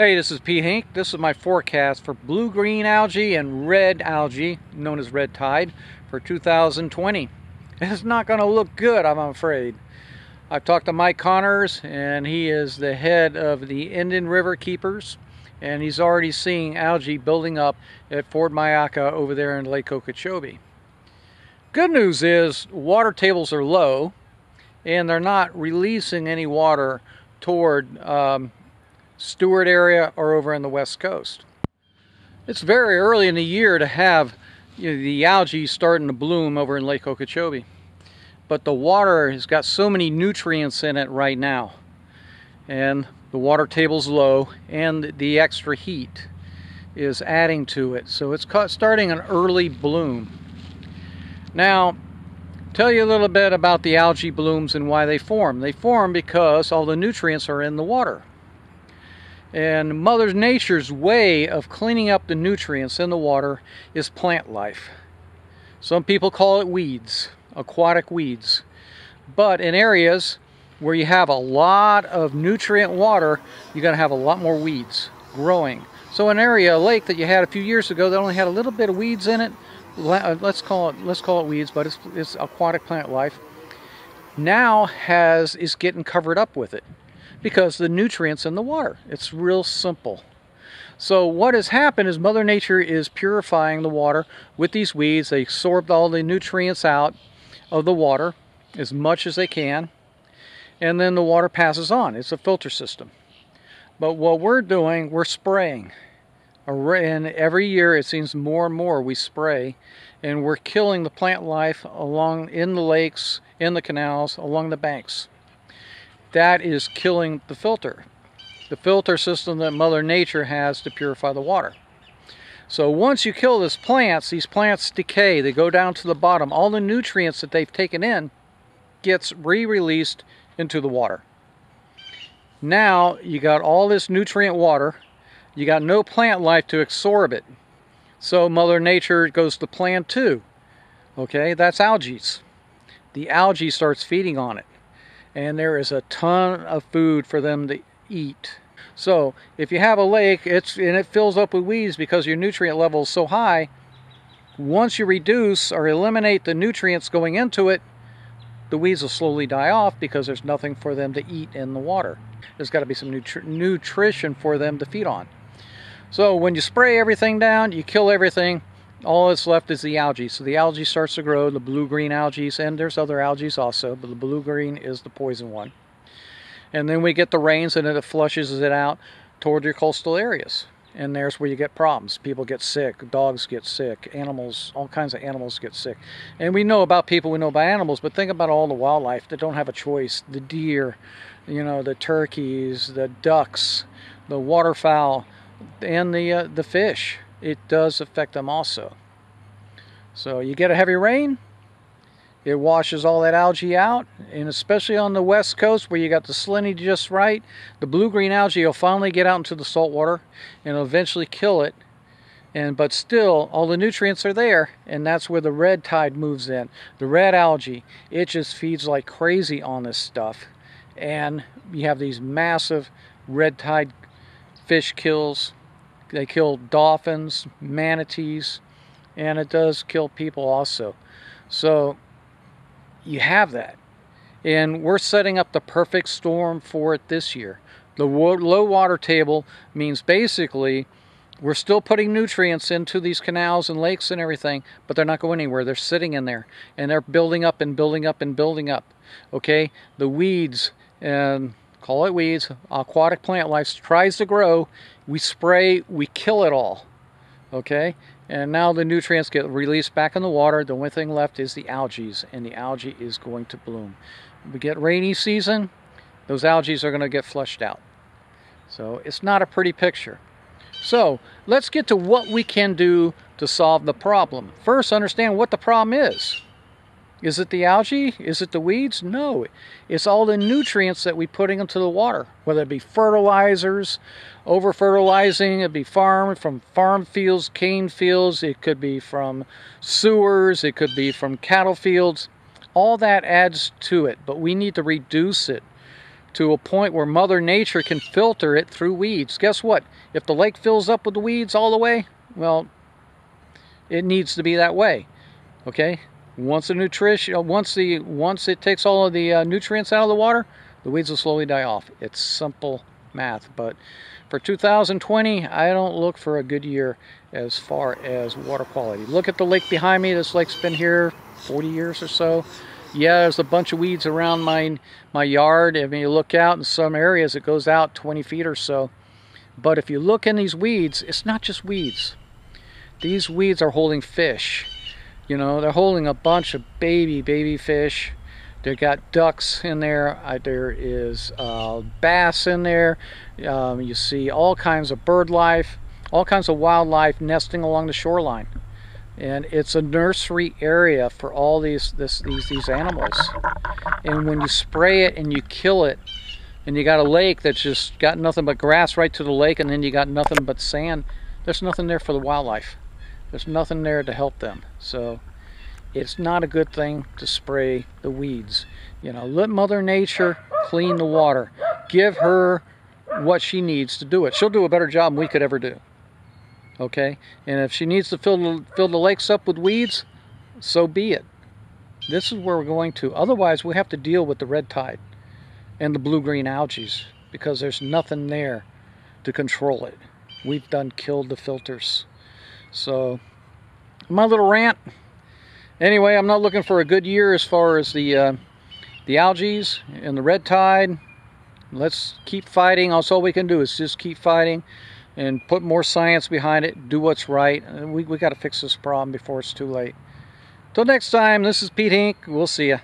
Hey, this is P. Hinck. This is my forecast for blue-green algae and red algae, known as red tide, for 2020. It's not going to look good, I'm afraid. I've talked to Mike Connors, and he is the head of the Indian River Keepers, and he's already seeing algae building up at Port Mayaca over there in Lake Okeechobee. Good news is water tables are low, and they're not releasing any water toward um, Stuart area or over on the west coast. It's very early in the year to have you know, the algae starting to bloom over in Lake Okeechobee. But the water has got so many nutrients in it right now. And the water table's low and the extra heat is adding to it. So it's starting an early bloom. Now, tell you a little bit about the algae blooms and why they form. They form because all the nutrients are in the water. And Mother Nature's way of cleaning up the nutrients in the water is plant life. Some people call it weeds, aquatic weeds. But in areas where you have a lot of nutrient water, you're going to have a lot more weeds growing. So an area, a lake that you had a few years ago that only had a little bit of weeds in it, uh, let's call it let's call it weeds, but it's, it's aquatic plant life. Now has is getting covered up with it because the nutrients in the water. It's real simple. So what has happened is Mother Nature is purifying the water with these weeds. They absorbed all the nutrients out of the water as much as they can. And then the water passes on. It's a filter system. But what we're doing, we're spraying. And every year it seems more and more we spray. And we're killing the plant life along in the lakes, in the canals, along the banks that is killing the filter. The filter system that Mother Nature has to purify the water. So once you kill these plants, these plants decay, they go down to the bottom. All the nutrients that they've taken in gets re-released into the water. Now you got all this nutrient water, you got no plant life to absorb it. So Mother Nature goes to plant two. Okay, that's algae. The algae starts feeding on it and there is a ton of food for them to eat. So if you have a lake it's and it fills up with weeds because your nutrient level is so high, once you reduce or eliminate the nutrients going into it, the weeds will slowly die off because there's nothing for them to eat in the water. There's got to be some nutri nutrition for them to feed on. So when you spray everything down, you kill everything, all that's left is the algae. So the algae starts to grow, the blue-green algae, and there's other algae also, but the blue-green is the poison one. And then we get the rains and it flushes it out toward your coastal areas. And there's where you get problems. People get sick, dogs get sick, animals, all kinds of animals get sick. And we know about people, we know about animals, but think about all the wildlife that don't have a choice. The deer, you know, the turkeys, the ducks, the waterfowl, and the, uh, the fish it does affect them also. So you get a heavy rain, it washes all that algae out, and especially on the west coast where you got the salinity just right, the blue-green algae will finally get out into the salt water and eventually kill it. And but still, all the nutrients are there, and that's where the red tide moves in. The red algae, it just feeds like crazy on this stuff, and you have these massive red tide fish kills they kill dolphins, manatees, and it does kill people also. So you have that. And we're setting up the perfect storm for it this year. The low water table means basically we're still putting nutrients into these canals and lakes and everything, but they're not going anywhere. They're sitting in there and they're building up and building up and building up. Okay? The weeds and call it weeds, aquatic plant life tries to grow, we spray, we kill it all, okay? And now the nutrients get released back in the water. The only thing left is the algae, and the algae is going to bloom. We get rainy season, those algae are going to get flushed out. So it's not a pretty picture. So let's get to what we can do to solve the problem. First, understand what the problem is. Is it the algae? Is it the weeds? No. It's all the nutrients that we putting into the water, whether it be fertilizers, over fertilizing, it be farmed from farm fields, cane fields, it could be from sewers, it could be from cattle fields. All that adds to it, but we need to reduce it to a point where Mother Nature can filter it through weeds. Guess what? If the lake fills up with the weeds all the way, well, it needs to be that way. Okay? Once the nutrition, uh, once the once it takes all of the uh, nutrients out of the water, the weeds will slowly die off. It's simple math. But for 2020, I don't look for a good year as far as water quality. Look at the lake behind me. This lake's been here 40 years or so. Yeah, there's a bunch of weeds around my my yard. I mean, you look out in some areas, it goes out 20 feet or so. But if you look in these weeds, it's not just weeds. These weeds are holding fish. You know, they're holding a bunch of baby, baby fish. They've got ducks in there. Uh, there is uh, bass in there. Um, you see all kinds of bird life, all kinds of wildlife nesting along the shoreline. And it's a nursery area for all these this, these these animals. And when you spray it and you kill it, and you got a lake that's just got nothing but grass right to the lake, and then you got nothing but sand. There's nothing there for the wildlife. There's nothing there to help them. So it's not a good thing to spray the weeds. You know, let Mother Nature clean the water. Give her what she needs to do it. She'll do a better job than we could ever do. Okay? And if she needs to fill the, fill the lakes up with weeds, so be it. This is where we're going to. Otherwise, we have to deal with the red tide and the blue-green algae because there's nothing there to control it. We've done killed the filters. So, my little rant. Anyway, I'm not looking for a good year as far as the uh, the algae and the red tide. Let's keep fighting. That's all we can do is just keep fighting and put more science behind it. Do what's right. We, we got to fix this problem before it's too late. Till next time, this is Pete Hinck. We'll see you.